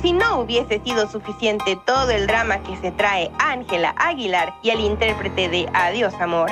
si no hubiese sido suficiente todo el drama que se trae Ángela Aguilar y el intérprete de Adiós Amor,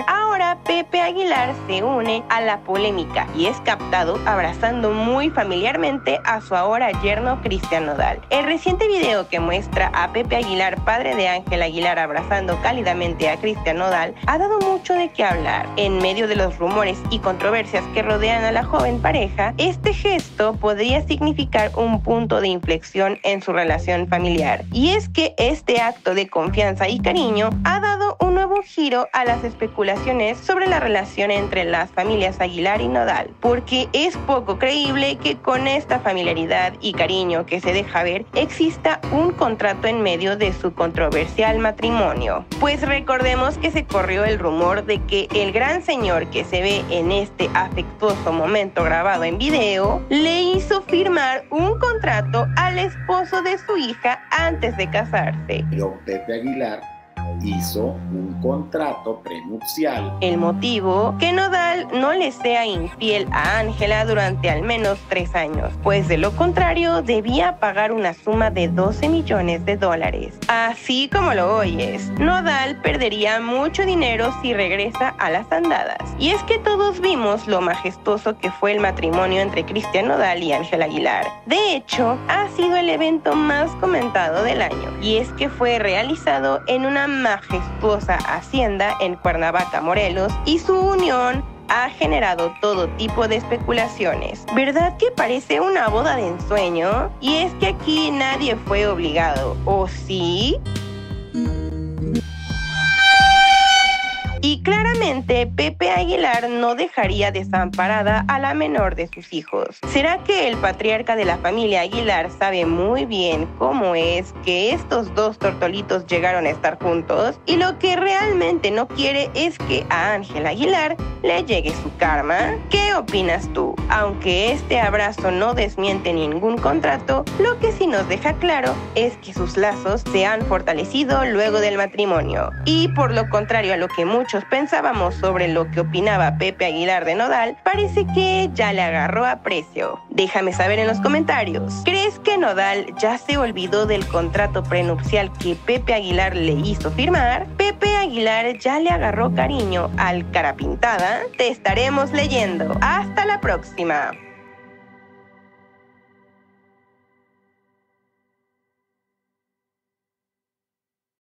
Pepe Aguilar se une a la polémica y es captado abrazando muy familiarmente a su ahora yerno Cristian Nodal. El reciente video que muestra a Pepe Aguilar, padre de Ángela Aguilar, abrazando cálidamente a Cristian Nodal, ha dado mucho de qué hablar. En medio de los rumores y controversias que rodean a la joven pareja, este gesto podría significar un punto de inflexión en su relación familiar. Y es que este acto de confianza y cariño ha dado un nuevo giro a las especulaciones sobre la relación entre las familias Aguilar y Nodal, porque es poco creíble que con esta familiaridad y cariño que se deja ver exista un contrato en medio de su controversial matrimonio. Pues recordemos que se corrió el rumor de que el gran señor que se ve en este afectuoso momento grabado en video le hizo firmar un contrato al esposo de su hija antes de casarse. Pero Pepe Aguilar hizo un contrato prenupcial. El motivo, que Nodal no le sea infiel a Ángela durante al menos tres años, pues de lo contrario debía pagar una suma de 12 millones de dólares. Así como lo oyes, Nodal perdería mucho dinero si regresa a las andadas. Y es que todos vimos lo majestuoso que fue el matrimonio entre Cristian Nodal y Ángela Aguilar. De hecho, ha sido el evento más comentado del año, y es que fue realizado en una majestuosa hacienda en Cuernavaca, Morelos, y su unión ha generado todo tipo de especulaciones. ¿Verdad que parece una boda de ensueño? Y es que aquí nadie fue obligado, ¿o sí? Pepe Aguilar no dejaría desamparada a la menor de sus hijos. ¿Será que el patriarca de la familia Aguilar sabe muy bien cómo es que estos dos tortolitos llegaron a estar juntos? Y lo que realmente no quiere es que a Ángel Aguilar le llegue su karma. ¿Qué opinas tú? Aunque este abrazo no desmiente ningún contrato, lo que sí nos deja claro es que sus lazos se han fortalecido luego del matrimonio. Y por lo contrario a lo que muchos sobre lo que opinaba Pepe Aguilar de Nodal, parece que ya le agarró a precio. Déjame saber en los comentarios. ¿Crees que Nodal ya se olvidó del contrato prenupcial que Pepe Aguilar le hizo firmar? Pepe Aguilar ya le agarró cariño al cara pintada. Te estaremos leyendo. Hasta la próxima.